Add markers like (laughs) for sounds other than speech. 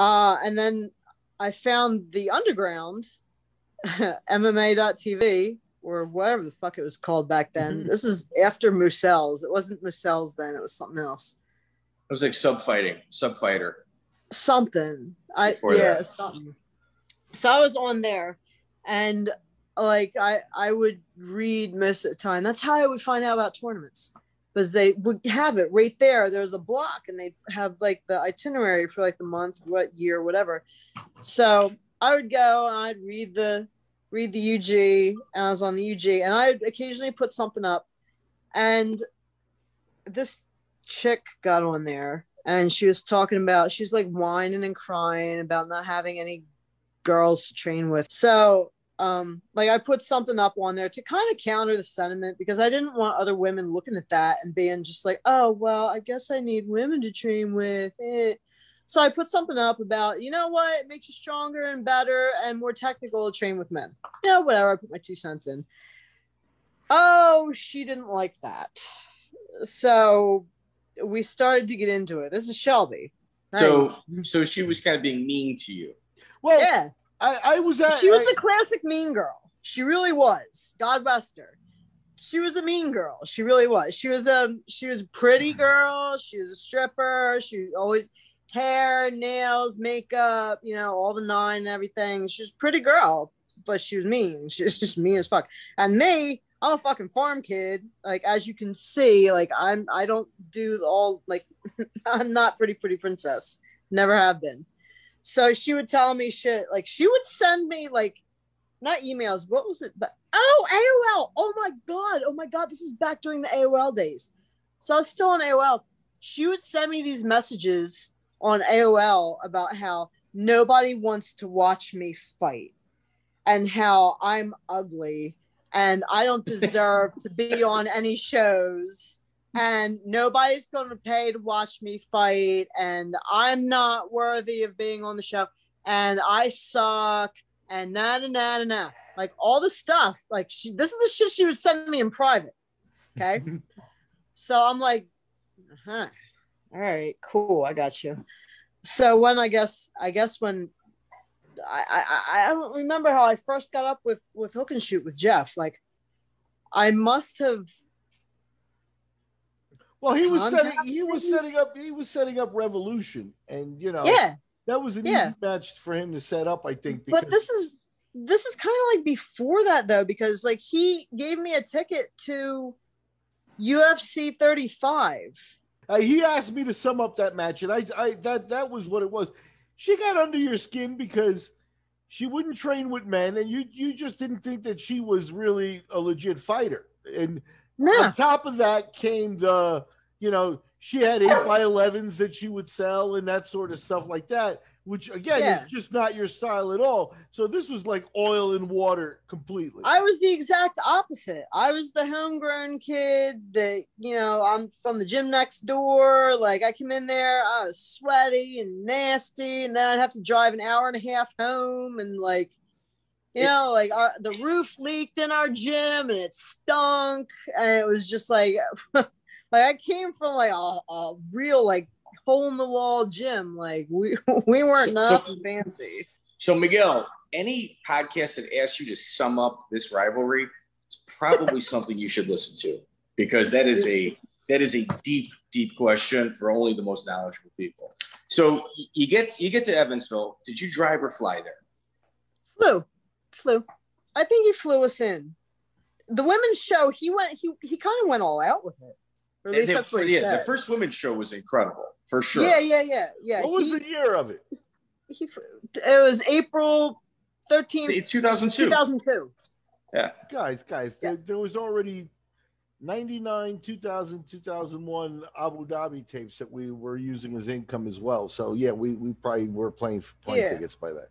Uh, and then I found the underground, (laughs) MMA.tv, or whatever the fuck it was called back then. Mhm. This is after Musell's. It wasn't Musell's then, it was something else. It was like sub fighting, sub fighter. Something. I Before yeah, that. something. So I was on there and like I I would read most of the time. That's how I would find out about tournaments. Because they would have it right there. There's a block and they have like the itinerary for like the month, what year, whatever. So I would go and I'd read the read the UG and I was on the UG and I'd occasionally put something up. And this chick got on there and she was talking about she's like whining and crying about not having any girls to train with. So um like I put something up on there to kind of counter the sentiment because I didn't want other women looking at that and being just like, oh well, I guess I need women to train with. Eh. So I put something up about, you know what, it makes you stronger and better and more technical to train with men. You know, whatever. I put my two cents in. Oh, she didn't like that. So we started to get into it. This is Shelby. So, so she was kind of being mean to you. Well, yeah, I, I was at. she was I- a classic mean girl. She really was. God bless her. She was a mean girl. She really was. She was a she was a pretty girl. She was a stripper. She always hair, nails, makeup, you know, all the nine and everything. She was a pretty girl, but she was mean. (laughs) She was just mean as fuck. And me, I'm a fucking farm kid. Like as you can see, like I'm I don't do all like (laughs) I'm not pretty pretty princess. Never have been. So she would tell me shit. Like she would send me like not emails. What was it? But oh, AOL. Oh my god. Oh my god. This is back during the AOL days. So I was still on AOL. She would send me these messages on AOL about how nobody wants to watch me fight and how I'm ugly and I don't (laughs) deserve to be on any shows and nobody's going to pay to watch me fight and I'm not worthy of being on the show and I suck and na na na na na. Like all the stuff like she, this is the shit she would send me in private okay? (laughs) So I'm like huh all right cool I got you. So when I guess I guess when I, I I don't remember how I first got up with with HOOKnSHOOT with Jeff. Like I must have well, he was setting. He was setting up. He was setting up Revolution, and you know, yeah that was an Yeah. easy match for him to set up. I think. but this is this is kind of like before that though because like he gave me a ticket to UFC 35 Uh, he asked me to sum up that match, and I, I that that was what it was. She got under your skin because she wouldn't train with men, and you you just didn't think that she was really a legit fighter. And no on top of that came the, you know, she had eight by elevens that she would sell and that sort of stuff like that, which again Yeah. is just not your style at all. So this was like oil and water completely. I was the exact opposite. I was the homegrown kid that, you know, I'm from the gym next door. Like I come in there, I was sweaty and nasty, and then I'd have to drive an hour and a half home and like you It- know, like our, the roof leaked in our gym and it stunk, and it was just like, (laughs) like I came from like a, a real like hole in the wall gym. Like we (laughs) we weren't So- nothing fancy. So Miguel, any podcast that asks you to sum up this rivalry is probably (laughs) something you should listen to because that is a that is a deep, deep question for only the most knowledgeable people. So you get you get to Evansville. Did you drive or fly there? flew flew i think he flew us in the women's show he went he he kind of went all out with it or at least The- that's what he yeah, said the first women's show was incredible for sure. yeah yeah yeah yeah what was the year of it? he it was april 13th It's 2002. 2002 Guys, guys, Yeah. there, there was already 99, 2000, 2001 Abu Dhabi tapes that we were using as income as well. So yeah, we, we probably were playing playing Yeah. tickets by that.